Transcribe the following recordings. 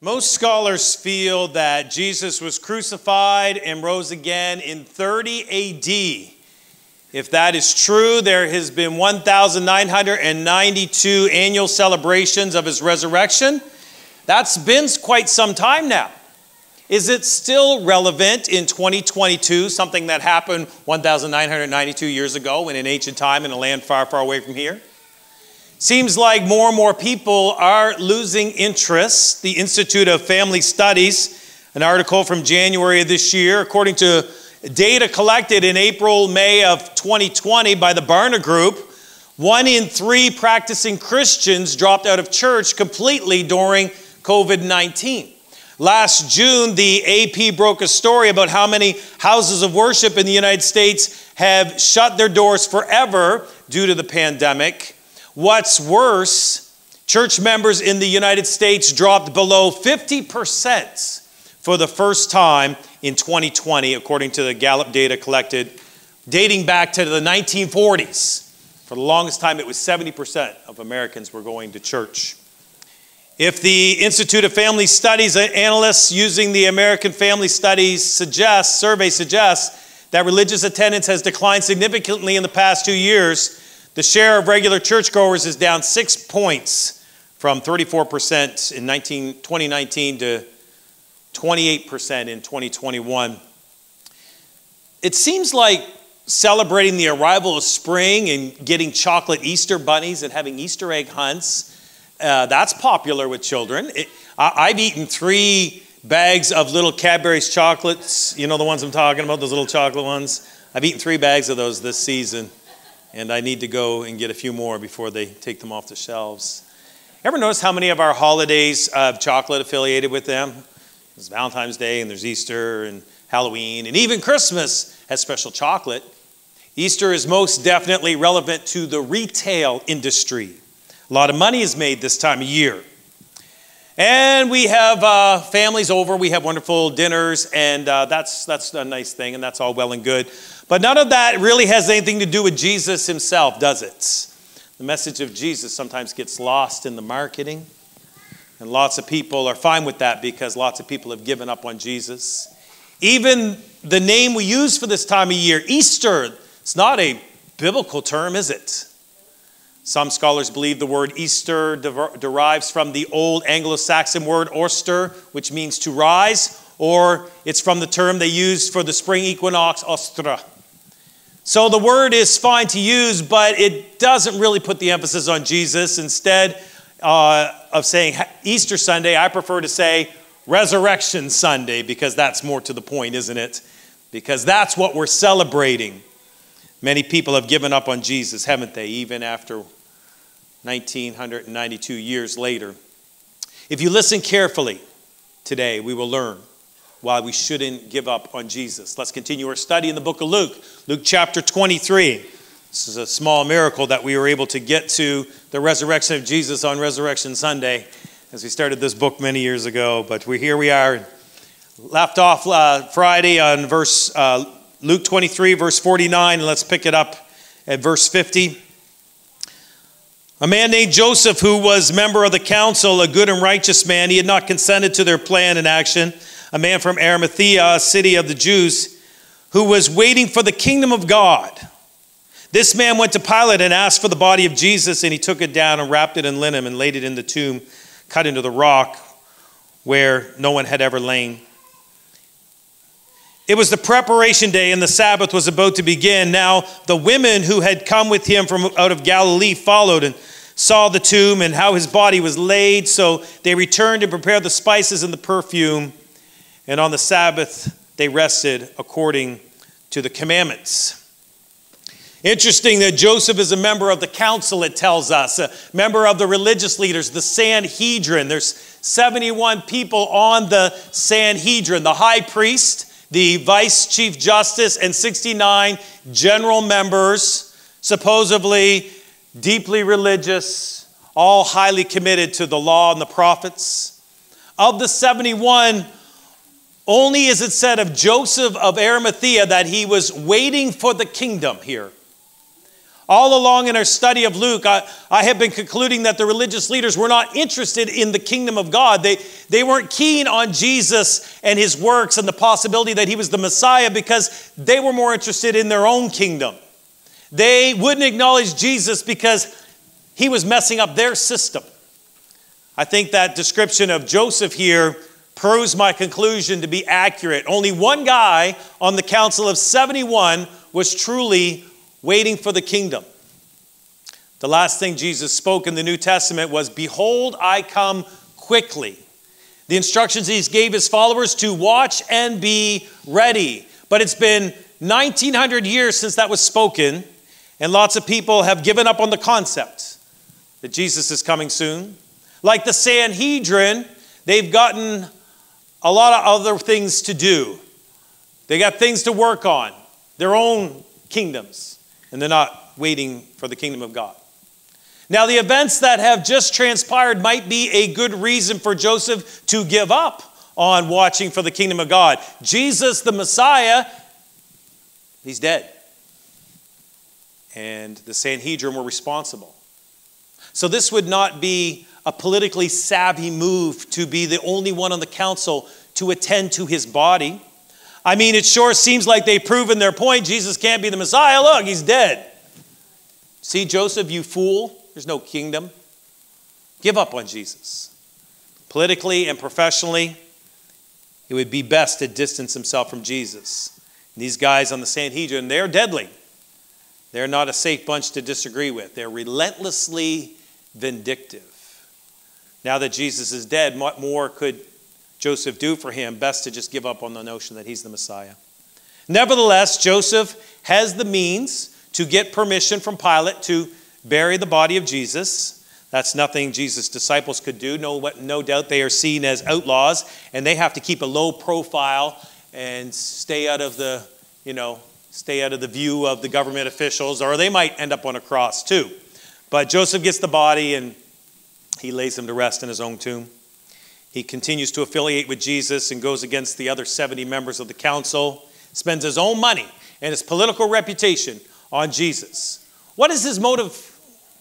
Most scholars feel that Jesus was crucified and rose again in 30 AD. If that is true, there has been 1,992 annual celebrations of his resurrection. That's been quite some time now. Is it still relevant in 2022, something that happened 1,992 years ago in an ancient time in a land far, far away from here? Seems like more and more people are losing interest. The Institute of Family Studies, an article from January of this year, according to data collected in April, May of 2020 by the Barna Group, one in three practicing Christians dropped out of church completely during COVID 19. Last June, the AP broke a story about how many houses of worship in the United States have shut their doors forever due to the pandemic. What's worse, church members in the United States dropped below 50% for the first time in 2020, according to the Gallup data collected dating back to the 1940s. For the longest time, it was 70% of Americans were going to church. If the Institute of Family Studies uh, analysts using the American Family Studies suggest, survey suggests that religious attendance has declined significantly in the past two years, the share of regular churchgoers is down six points from 34% in 19, 2019 to 28% in 2021. It seems like celebrating the arrival of spring and getting chocolate Easter bunnies and having Easter egg hunts, uh, that's popular with children. It, I, I've eaten three bags of little Cadbury's chocolates. You know the ones I'm talking about, those little chocolate ones? I've eaten three bags of those this season and I need to go and get a few more before they take them off the shelves. Ever notice how many of our holidays have chocolate affiliated with them? There's Valentine's Day, and there's Easter, and Halloween, and even Christmas has special chocolate. Easter is most definitely relevant to the retail industry. A lot of money is made this time of year. And we have uh, families over, we have wonderful dinners, and uh, that's, that's a nice thing, and that's all well and good. But none of that really has anything to do with Jesus himself, does it? The message of Jesus sometimes gets lost in the marketing. And lots of people are fine with that because lots of people have given up on Jesus. Even the name we use for this time of year, Easter, it's not a biblical term, is it? Some scholars believe the word Easter derives from the old Anglo Saxon word Orster, which means to rise, or it's from the term they used for the spring equinox, Ostra. So the word is fine to use, but it doesn't really put the emphasis on Jesus. Instead uh, of saying Easter Sunday, I prefer to say Resurrection Sunday because that's more to the point, isn't it? Because that's what we're celebrating. Many people have given up on Jesus, haven't they, even after 1992 years later? If you listen carefully today, we will learn why we shouldn't give up on Jesus. Let's continue our study in the book of Luke, Luke chapter 23. This is a small miracle that we were able to get to the resurrection of Jesus on Resurrection Sunday as we started this book many years ago. But we here we are, left off uh, Friday on verse uh, Luke 23, verse 49, and let's pick it up at verse 50. A man named Joseph, who was member of the council, a good and righteous man, he had not consented to their plan and action a man from Arimathea, a city of the Jews, who was waiting for the kingdom of God. This man went to Pilate and asked for the body of Jesus, and he took it down and wrapped it in linen and laid it in the tomb cut into the rock where no one had ever lain. It was the preparation day, and the Sabbath was about to begin. Now, the women who had come with him from out of Galilee followed and saw the tomb and how his body was laid. So they returned and prepared the spices and the perfume and on the Sabbath they rested according to the commandments. Interesting that Joseph is a member of the council, it tells us, a member of the religious leaders, the Sanhedrin. There's 71 people on the Sanhedrin the high priest, the vice chief justice, and 69 general members, supposedly deeply religious, all highly committed to the law and the prophets. Of the 71, only is it said of Joseph of Arimathea that he was waiting for the kingdom here. All along in our study of Luke, I, I, have been concluding that the religious leaders were not interested in the kingdom of God. They, they weren't keen on Jesus and his works and the possibility that he was the Messiah because they were more interested in their own kingdom. They wouldn't acknowledge Jesus because he was messing up their system. I think that description of Joseph here proves my conclusion to be accurate. Only one guy on the council of 71 was truly waiting for the kingdom. The last thing Jesus spoke in the New Testament was, Behold, I come quickly. The instructions he gave his followers to watch and be ready. But it's been 1900 years since that was spoken, and lots of people have given up on the concept that Jesus is coming soon. Like the Sanhedrin, they've gotten a lot of other things to do. They got things to work on, their own kingdoms, and they're not waiting for the kingdom of God. Now, the events that have just transpired might be a good reason for Joseph to give up on watching for the kingdom of God. Jesus, the Messiah, he's dead. And the Sanhedrin were responsible. So, this would not be a politically savvy move to be the only one on the council to attend to his body. I mean, it sure seems like they've proven their point. Jesus can't be the Messiah. Look, he's dead. See, Joseph, you fool, there's no kingdom. Give up on Jesus. Politically and professionally, it would be best to distance himself from Jesus. And these guys on the Sanhedrin, they're deadly. They're not a safe bunch to disagree with. They're relentlessly vindictive. Now that Jesus is dead, what more could Joseph do for him? Best to just give up on the notion that he's the Messiah. Nevertheless, Joseph has the means to get permission from Pilate to bury the body of Jesus. That's nothing Jesus' disciples could do. No, no doubt they are seen as outlaws, and they have to keep a low profile and stay out of the, you know, stay out of the view of the government officials, or they might end up on a cross too. But Joseph gets the body and he lays him to rest in his own tomb. He continues to affiliate with Jesus and goes against the other 70 members of the council, spends his own money and his political reputation on Jesus. What is his motive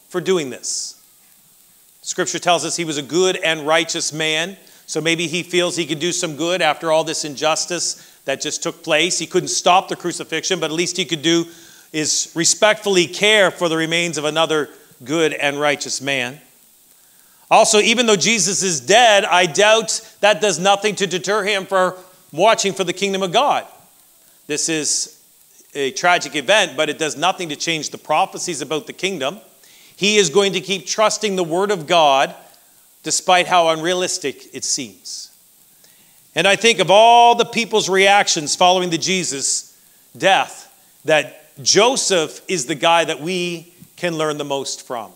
for doing this? Scripture tells us he was a good and righteous man, so maybe he feels he could do some good after all this injustice that just took place. He couldn't stop the crucifixion, but at least he could do is respectfully care for the remains of another good and righteous man. Also, even though Jesus is dead, I doubt that does nothing to deter him from watching for the kingdom of God. This is a tragic event, but it does nothing to change the prophecies about the kingdom. He is going to keep trusting the word of God despite how unrealistic it seems. And I think of all the people's reactions following the Jesus death, that Joseph is the guy that we can learn the most from.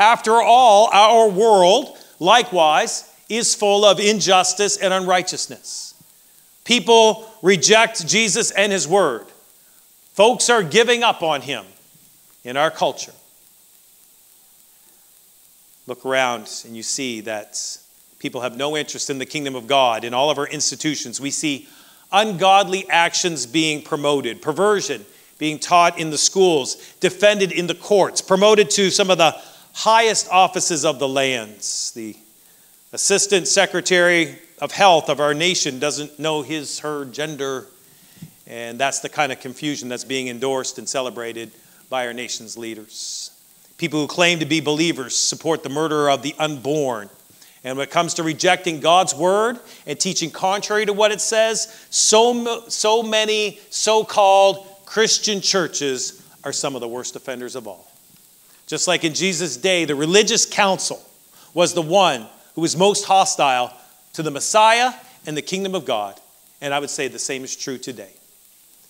After all, our world, likewise, is full of injustice and unrighteousness. People reject Jesus and his word. Folks are giving up on him in our culture. Look around and you see that people have no interest in the kingdom of God. In all of our institutions, we see ungodly actions being promoted, perversion being taught in the schools, defended in the courts, promoted to some of the highest offices of the lands. The Assistant Secretary of Health of our nation doesn't know his, her gender, and that's the kind of confusion that's being endorsed and celebrated by our nation's leaders. People who claim to be believers support the murder of the unborn. And when it comes to rejecting God's word and teaching contrary to what it says, so, so many so called Christian churches are some of the worst offenders of all. Just like in Jesus' day, the religious council was the one who was most hostile to the Messiah and the kingdom of God. And I would say the same is true today.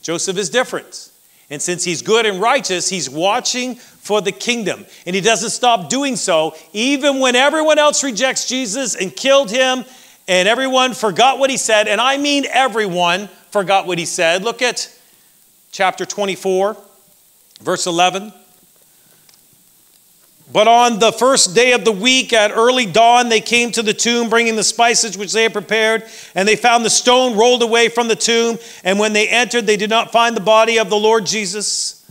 Joseph is different. And since he's good and righteous, he's watching for the kingdom. And he doesn't stop doing so, even when everyone else rejects Jesus and killed him, and everyone forgot what he said. And I mean, everyone forgot what he said. Look at chapter 24, verse 11. But on the first day of the week at early dawn, they came to the tomb, bringing the spices which they had prepared, and they found the stone rolled away from the tomb. And when they entered, they did not find the body of the Lord Jesus.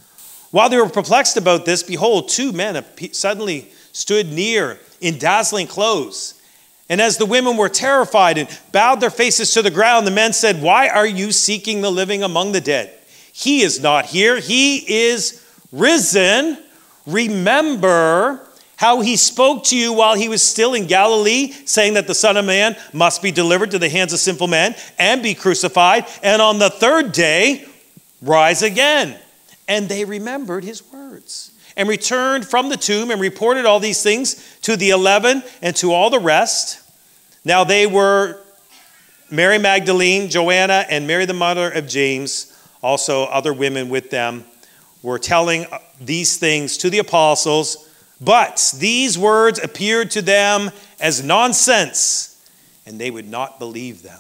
While they were perplexed about this, behold, two men suddenly stood near in dazzling clothes. And as the women were terrified and bowed their faces to the ground, the men said, Why are you seeking the living among the dead? He is not here, he is risen. Remember how he spoke to you while he was still in Galilee, saying that the Son of Man must be delivered to the hands of sinful men and be crucified, and on the third day rise again. And they remembered his words and returned from the tomb and reported all these things to the eleven and to all the rest. Now they were Mary Magdalene, Joanna, and Mary the mother of James, also other women with them, were telling uh, these things to the apostles. But these words appeared to them as nonsense, and they would not believe them.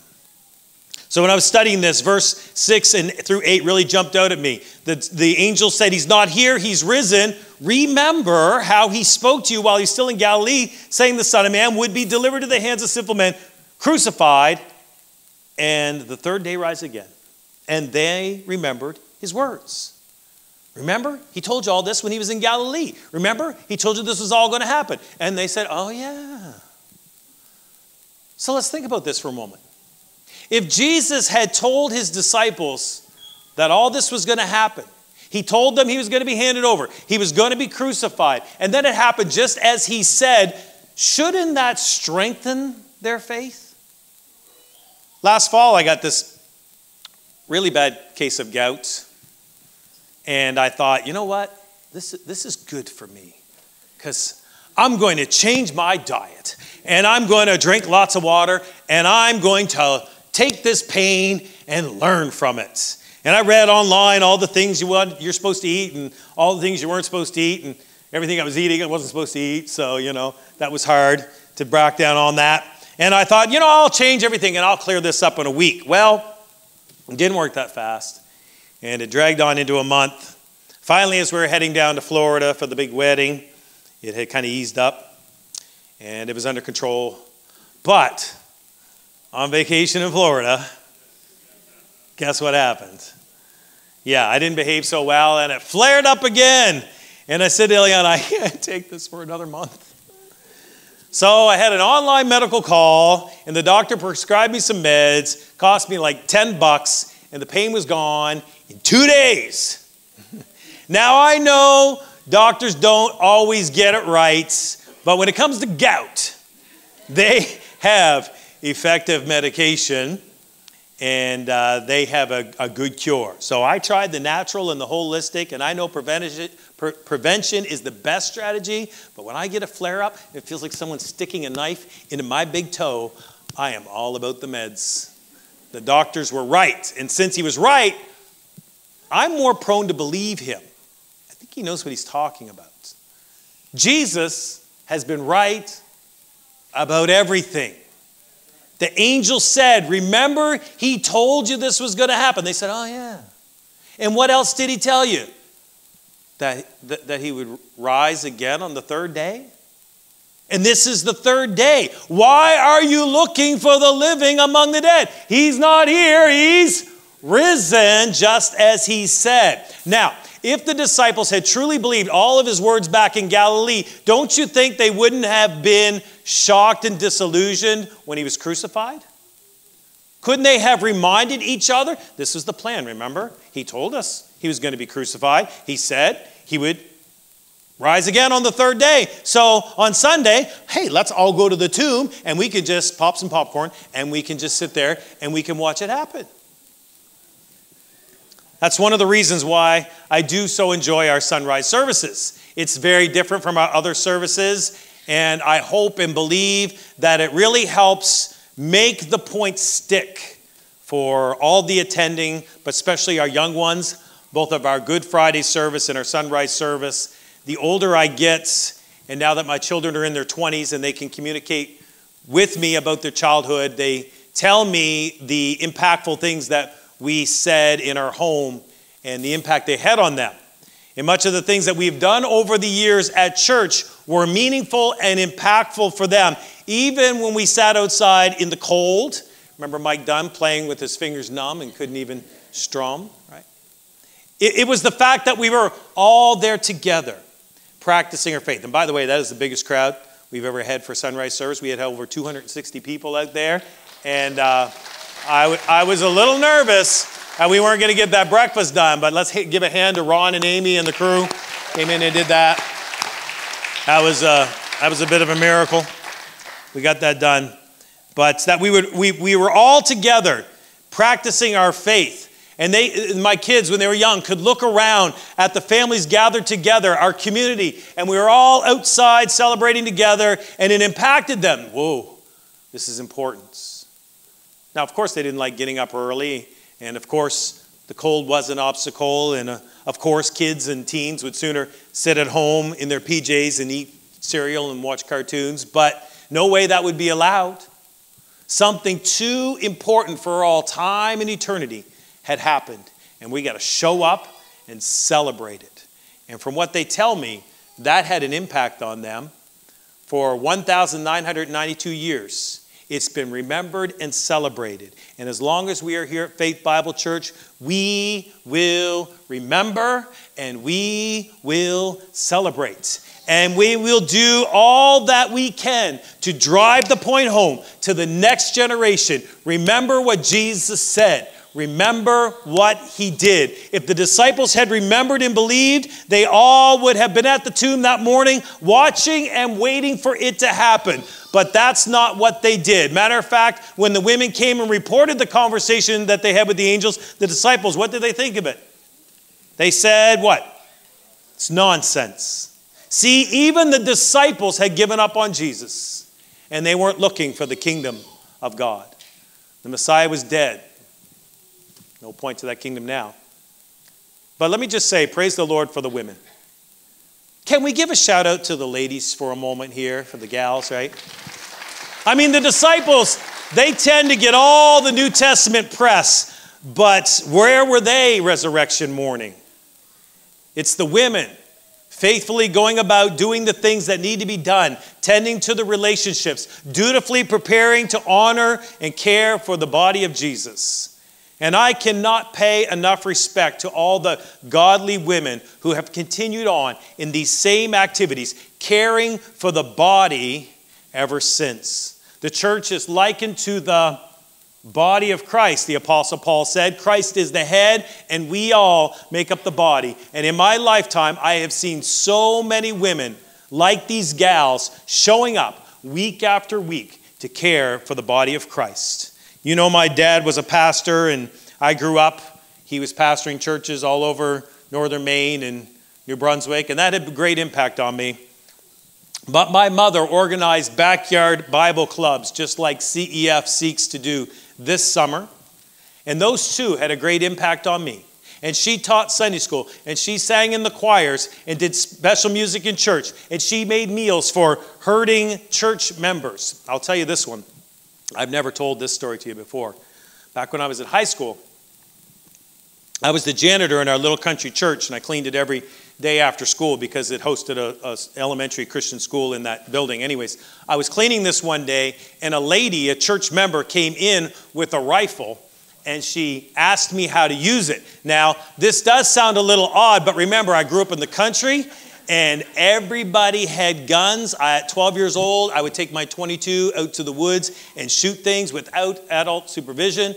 So when I was studying this, verse 6 and through 8 really jumped out at me. The, the angel said, He's not here, He's risen. Remember how He spoke to you while He's still in Galilee, saying the Son of Man would be delivered to the hands of sinful men, crucified, and the third day rise again. And they remembered His words. Remember? He told you all this when he was in Galilee. Remember? He told you this was all going to happen. And they said, Oh, yeah. So let's think about this for a moment. If Jesus had told his disciples that all this was going to happen, he told them he was going to be handed over, he was going to be crucified, and then it happened just as he said, shouldn't that strengthen their faith? Last fall, I got this really bad case of gout, and I thought, you know what? This, this is good for me because I'm going to change my diet and I'm going to drink lots of water and I'm going to take this pain and learn from it. And I read online all the things you want, you're supposed to eat and all the things you weren't supposed to eat and everything I was eating I wasn't supposed to eat. So, you know, that was hard to back down on that. And I thought, you know, I'll change everything and I'll clear this up in a week. Well, it didn't work that fast. And it dragged on into a month. Finally, as we were heading down to Florida for the big wedding, it had kind of eased up and it was under control. But on vacation in Florida, guess what happened? Yeah, I didn't behave so well, and it flared up again. And I said to Eliana, I can't take this for another month. So I had an online medical call, and the doctor prescribed me some meds, cost me like 10 bucks, and the pain was gone in two days. now I know doctors don't always get it right, but when it comes to gout, they have effective medication and uh, they have a, a, good cure. So I tried the natural and the holistic, and I know prevention, pre- prevention is the best strategy. But when I get a flare up, it feels like someone's sticking a knife into my big toe. I am all about the meds. The doctors were right. And since he was right, I'm more prone to believe him. I think he knows what he's talking about. Jesus has been right about everything. The angel said, Remember, he told you this was going to happen. They said, Oh, yeah. And what else did he tell you? That, that, that he would rise again on the third day? And this is the third day. Why are you looking for the living among the dead? He's not here, he's risen, just as he said. Now, if the disciples had truly believed all of his words back in Galilee, don't you think they wouldn't have been shocked and disillusioned when he was crucified? Couldn't they have reminded each other? This was the plan, remember? He told us he was going to be crucified. He said he would rise again on the third day. So on Sunday, hey, let's all go to the tomb and we can just pop some popcorn and we can just sit there and we can watch it happen. That's one of the reasons why I do so enjoy our sunrise services. It's very different from our other services, and I hope and believe that it really helps make the point stick for all the attending, but especially our young ones, both of our Good Friday service and our sunrise service. The older I get, and now that my children are in their 20s and they can communicate with me about their childhood, they tell me the impactful things that we said in our home and the impact they had on them. And much of the things that we've done over the years at church were meaningful and impactful for them, even when we sat outside in the cold. Remember Mike Dunn playing with his fingers numb and couldn't even strum, right? It, it was the fact that we were all there together, practicing our faith. And by the way, that is the biggest crowd we've ever had for sunrise service. We had over 260 people out there. And uh, I, w- I was a little nervous that we weren't going to get that breakfast done, but let's give a hand to Ron and Amy and the crew. Came in and did that. That was, uh, that was a bit of a miracle. We got that done. But that we, would, we, we were all together practicing our faith. And they, my kids, when they were young, could look around at the families gathered together, our community, and we were all outside celebrating together, and it impacted them. Whoa, this is important. Now, of course, they didn't like getting up early, and of course, the cold was an obstacle, and uh, of course, kids and teens would sooner sit at home in their PJs and eat cereal and watch cartoons, but no way that would be allowed. Something too important for all time and eternity had happened, and we got to show up and celebrate it. And from what they tell me, that had an impact on them for 1,992 years. It's been remembered and celebrated. And as long as we are here at Faith Bible Church, we will remember and we will celebrate. And we will do all that we can to drive the point home to the next generation. Remember what Jesus said remember what he did. If the disciples had remembered and believed, they all would have been at the tomb that morning, watching and waiting for it to happen. But that's not what they did. Matter of fact, when the women came and reported the conversation that they had with the angels, the disciples, what did they think of it? They said, What? It's nonsense. See, even the disciples had given up on Jesus, and they weren't looking for the kingdom of God. The Messiah was dead. No point to that kingdom now. But let me just say, praise the Lord for the women. Can we give a shout out to the ladies for a moment here, for the gals, right? I mean, the disciples, they tend to get all the New Testament press, but where were they resurrection morning? It's the women faithfully going about doing the things that need to be done, tending to the relationships, dutifully preparing to honor and care for the body of Jesus. And I cannot pay enough respect to all the godly women who have continued on in these same activities, caring for the body ever since. The church is likened to the body of Christ, the Apostle Paul said. Christ is the head, and we all make up the body. And in my lifetime, I have seen so many women like these gals showing up week after week to care for the body of Christ. You know, my dad was a pastor, and I grew up. He was pastoring churches all over northern Maine and New Brunswick, and that had a great impact on me. But my mother organized backyard Bible clubs, just like CEF seeks to do this summer. And those two had a great impact on me. And she taught Sunday school, and she sang in the choirs and did special music in church, and she made meals for hurting church members. I'll tell you this one. I've never told this story to you before. Back when I was in high school, I was the janitor in our little country church, and I cleaned it every day after school because it hosted a, a, elementary Christian school in that building. Anyways, I was cleaning this one day, and a lady, a church member, came in with a rifle, and she asked me how to use it. Now, this does sound a little odd, but remember, I grew up in the country, and everybody had guns. I, at 12 years old, I would take my 22 out to the woods and shoot things without adult supervision.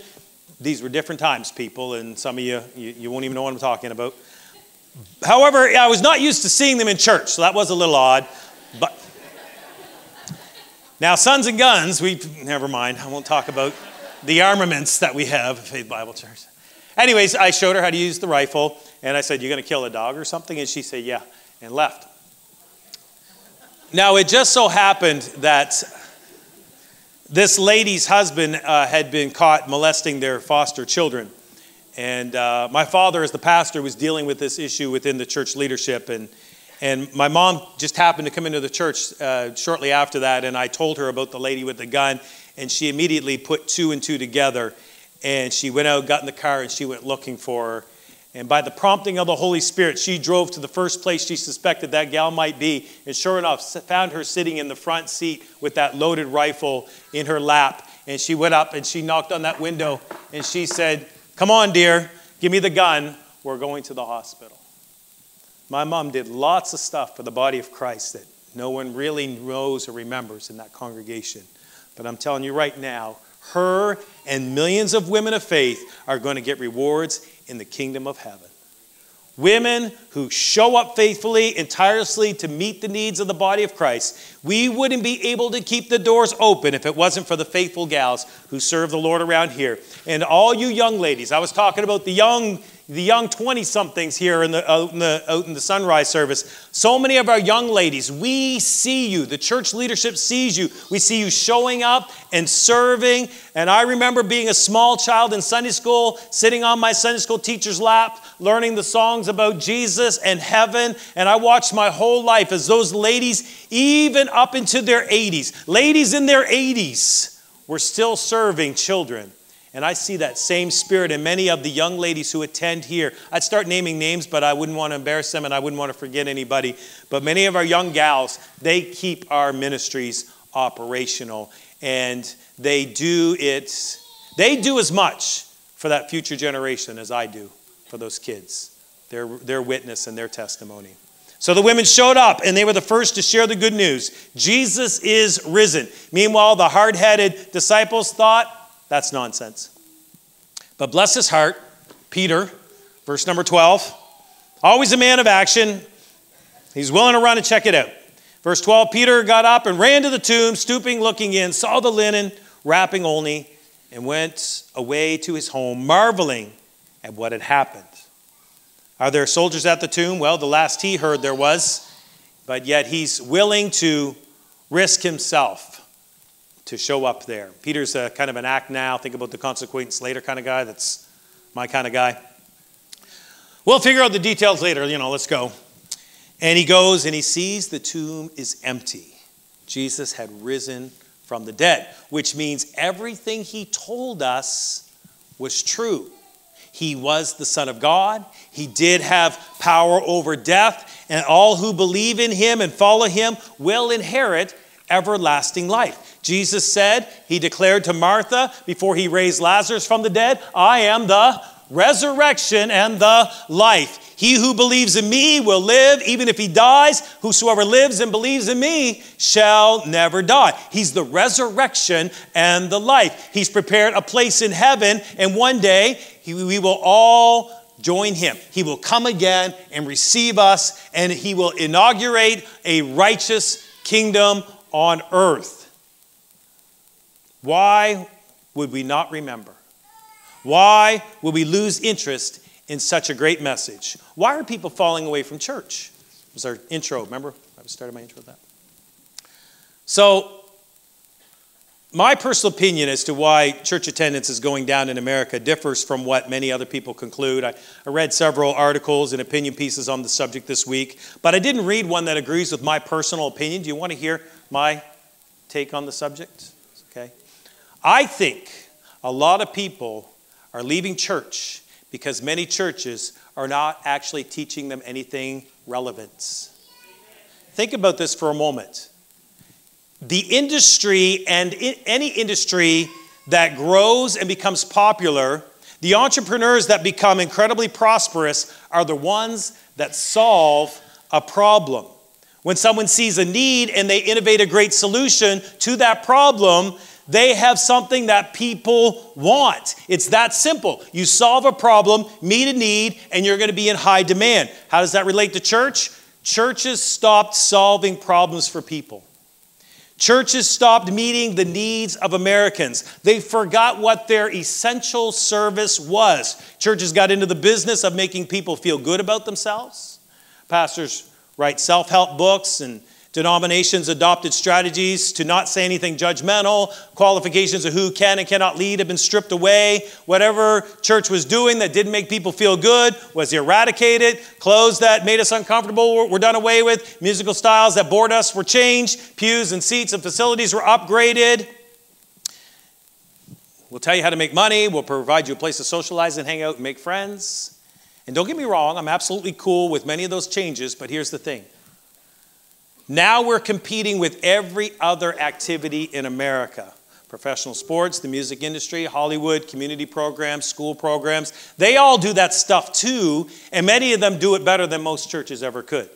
These were different times, people, and some of you, you, you won't even know what I'm talking about. However, I was not used to seeing them in church, so that was a little odd. But now, sons and guns, we never mind. I won't talk about the armaments that we have at Faith Bible Church. Anyways, I showed her how to use the rifle, and I said, "You're going to kill a dog or something?" And she said, "Yeah." And left. Now, it just so happened that this lady's husband uh, had been caught molesting their foster children. And uh, my father, as the pastor, was dealing with this issue within the church leadership. And, and my mom just happened to come into the church uh, shortly after that. And I told her about the lady with the gun. And she immediately put two and two together. And she went out, got in the car, and she went looking for her. And by the prompting of the Holy Spirit, she drove to the first place she suspected that gal might be. And sure enough, found her sitting in the front seat with that loaded rifle in her lap. And she went up and she knocked on that window and she said, Come on, dear, give me the gun. We're going to the hospital. My mom did lots of stuff for the body of Christ that no one really knows or remembers in that congregation. But I'm telling you right now, her and millions of women of faith are going to get rewards in the kingdom of heaven. Women who show up faithfully and tirelessly to meet the needs of the body of Christ. We wouldn't be able to keep the doors open if it wasn't for the faithful gals who serve the Lord around here. And all you young ladies, I was talking about the young the young 20 somethings here in the, out, in the, out in the sunrise service. So many of our young ladies, we see you. The church leadership sees you. We see you showing up and serving. And I remember being a small child in Sunday school, sitting on my Sunday school teacher's lap, learning the songs about Jesus and heaven. And I watched my whole life as those ladies, even up into their 80s, ladies in their 80s, were still serving children and I see that same spirit in many of the young ladies who attend here. I'd start naming names, but I wouldn't want to embarrass them and I wouldn't want to forget anybody. But many of our young gals, they keep our ministries operational and they do it, they do as much for that future generation as I do for those kids, their, their witness and their testimony. So the women showed up and they were the first to share the good news. Jesus is risen. Meanwhile, the hard headed disciples thought, that's nonsense. But bless his heart, Peter, verse number 12, always a man of action. He's willing to run and check it out. Verse 12 Peter got up and ran to the tomb, stooping, looking in, saw the linen, wrapping only, and went away to his home, marveling at what had happened. Are there soldiers at the tomb? Well, the last he heard there was, but yet he's willing to risk himself to show up there. Peter's a kind of an act now. Think about the consequence later kind of guy. That's my kind of guy. We'll figure out the details later. You know, let's go. And he goes and he sees the tomb is empty. Jesus had risen from the dead, which means everything he told us was true. He was the Son of God. He did have power over death, and all who believe in him and follow him will inherit everlasting life. Jesus said, He declared to Martha before he raised Lazarus from the dead, I am the resurrection and the life. He who believes in me will live even if he dies. Whosoever lives and believes in me shall never die. He's the resurrection and the life. He's prepared a place in heaven, and one day we will all join him. He will come again and receive us, and he will inaugurate a righteous kingdom on earth. Why would we not remember? Why would we lose interest in such a great message? Why are people falling away from church? It was our intro, remember? I started my intro with that. So, my personal opinion as to why church attendance is going down in America differs from what many other people conclude. I, I, read several articles and opinion pieces on the subject this week, but I didn't read one that agrees with my personal opinion. Do you want to hear my take on the subject? Okay. I think a lot of people are leaving church because many churches are not actually teaching them anything relevant. Think about this for a moment. The industry and any industry that grows and becomes popular, the entrepreneurs that become incredibly prosperous are the ones that solve a problem. When someone sees a need and they innovate a great solution to that problem, they have something that people want. It's that simple. You solve a problem, meet a need, and you're going to be in high demand. How does that relate to church? Churches stopped solving problems for people. Churches stopped meeting the needs of Americans. They forgot what their essential service was. Churches got into the business of making people feel good about themselves. Pastors write self help books and Denominations adopted strategies to not say anything judgmental. Qualifications of who can and cannot lead have been stripped away. Whatever church was doing that didn't make people feel good was eradicated. Clothes that made us uncomfortable were done away with. Musical styles that bored us were changed. Pews and seats and facilities were upgraded. We'll tell you how to make money. We'll provide you a place to socialize and hang out and make friends. And don't get me wrong, I'm absolutely cool with many of those changes, but here's the thing now we're competing with every other activity in America professional sports, the music industry, Hollywood, community programs, school programs. They all do that stuff too, and many of them do it better than most churches ever could.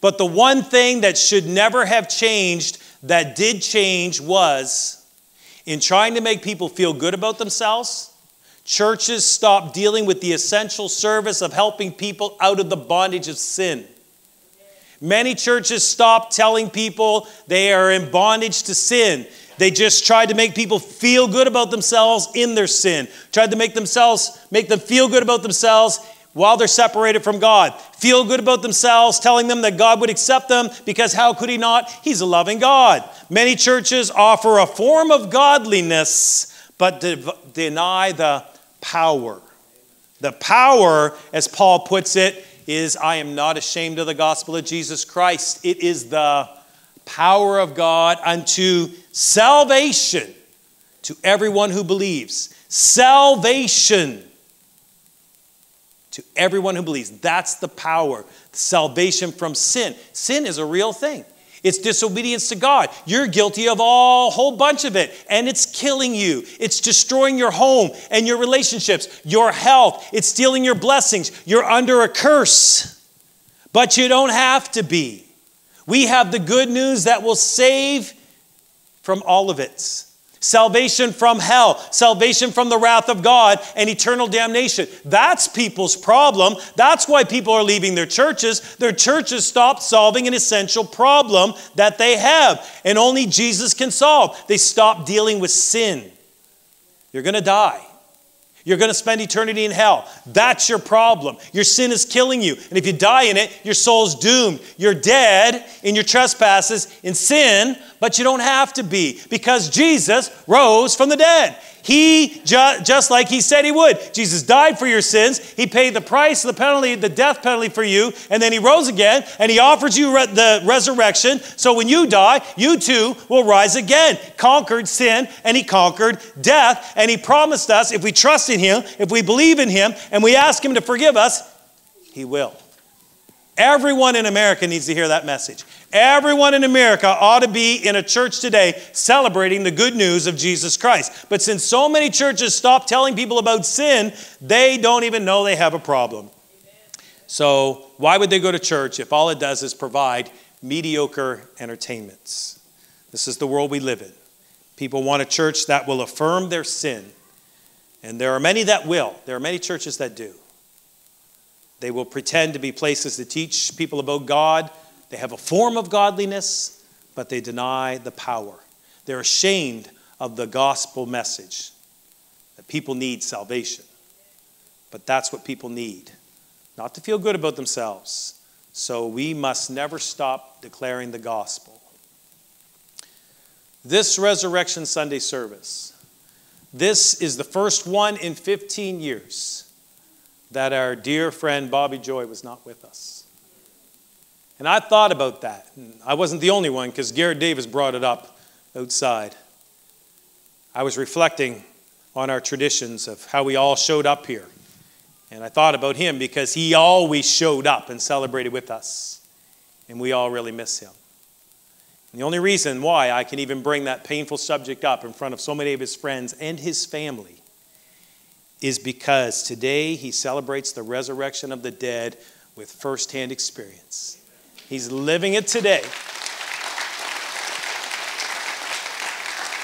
But the one thing that should never have changed that did change was in trying to make people feel good about themselves, churches stopped dealing with the essential service of helping people out of the bondage of sin. Many churches stop telling people they are in bondage to sin. They just tried to make people feel good about themselves in their sin. Tried to make themselves make them feel good about themselves while they're separated from God. Feel good about themselves, telling them that God would accept them because how could he not? He's a loving God. Many churches offer a form of godliness but de- deny the power. The power, as Paul puts it, is I am not ashamed of the gospel of Jesus Christ. It is the power of God unto salvation to everyone who believes. Salvation to everyone who believes. That's the power. Salvation from sin. Sin is a real thing. It's disobedience to God. You're guilty of a whole bunch of it, and it's killing you. It's destroying your home and your relationships, your health. It's stealing your blessings. You're under a curse, but you don't have to be. We have the good news that will save from all of it salvation from hell, salvation from the wrath of God, and eternal damnation. That's people's problem. That's why people are leaving their churches. Their churches stopped solving an essential problem that they have, and only Jesus can solve. They stop dealing with sin. You're going to die. You're going to spend eternity in hell. That's your problem. Your sin is killing you. And if you die in it, your soul's doomed. You're dead in your trespasses in sin, but you don't have to be because Jesus rose from the dead. He, ju- just like he said he would, Jesus died for your sins. He paid the price, the penalty, the death penalty for you, and then he rose again, and he offers you re- the resurrection. So when you die, you too will rise again. Conquered sin, and he conquered death, and he promised us if we trust in him, if we believe in him, and we ask him to forgive us, he will. Everyone in America needs to hear that message. Everyone in America ought to be in a church today celebrating the good news of Jesus Christ. But since so many churches stop telling people about sin, they don't even know they have a problem. So, why would they go to church if all it does is provide mediocre entertainments? This is the world we live in. People want a church that will affirm their sin. And there are many that will. There are many churches that do. They will pretend to be places to teach people about God. They have a form of godliness, but they deny the power. They're ashamed of the gospel message that people need salvation. But that's what people need, not to feel good about themselves. So we must never stop declaring the gospel. This Resurrection Sunday service, this is the first one in 15 years that our dear friend Bobby Joy was not with us. And I thought about that. I wasn't the only one because Garrett Davis brought it up outside. I was reflecting on our traditions of how we all showed up here. And I thought about him because he always showed up and celebrated with us. And we all really miss him. And the only reason why I can even bring that painful subject up in front of so many of his friends and his family is because today he celebrates the resurrection of the dead with firsthand experience. He's living it today.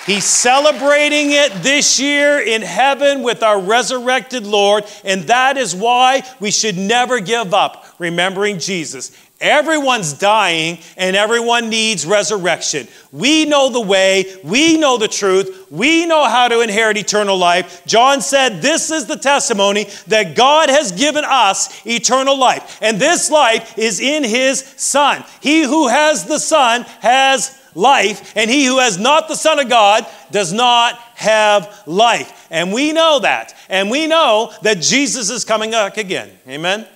He's celebrating it this year in heaven with our resurrected Lord, and that is why we should never give up remembering Jesus. Everyone's dying and everyone needs resurrection. We know the way, we know the truth, we know how to inherit eternal life. John said, This is the testimony that God has given us eternal life, and this life is in His Son. He who has the Son has life, and he who has not the Son of God does not have life. And we know that, and we know that Jesus is coming back again. Amen.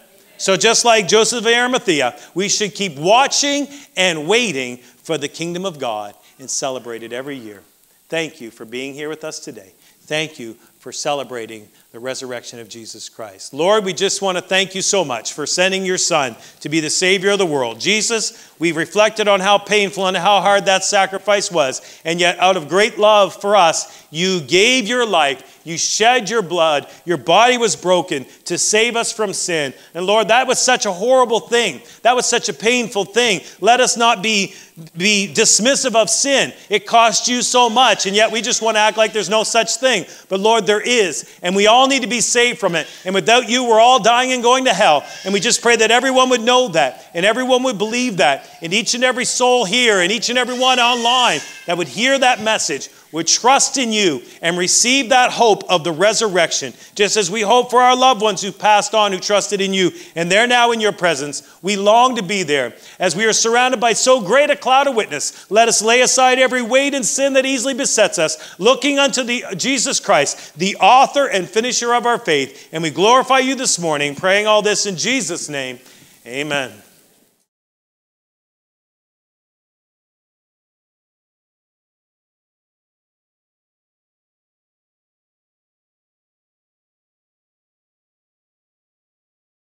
So, just like Joseph of Arimathea, we should keep watching and waiting for the kingdom of God and celebrate it every year. Thank you for being here with us today. Thank you for celebrating the resurrection of Jesus Christ. Lord, we just want to thank you so much for sending your Son to be the Savior of the world. Jesus, we've reflected on how painful and how hard that sacrifice was, and yet, out of great love for us, you gave your life you shed your blood. Your body was broken to save us from sin. And Lord, that was such a horrible thing. That was such a painful thing. Let us not be, be dismissive of sin. It cost you so much, and yet we just want to act like there's no such thing. But Lord, there is, and we all need to be saved from it. And without you, we're all dying and going to hell. And we just pray that everyone would know that, and everyone would believe that, and each and every soul here, and each and every one online that would hear that message would trust in you and receive that hope of the resurrection, just as we hope for our loved ones who passed on, who trusted in you, and they're now in your presence. We long to be there. As we are surrounded by so great a cloud of witness, let us lay aside every weight and sin that easily besets us, looking unto the, Jesus Christ, the author and finisher of our faith. And we glorify you this morning, praying all this in Jesus' name. Amen.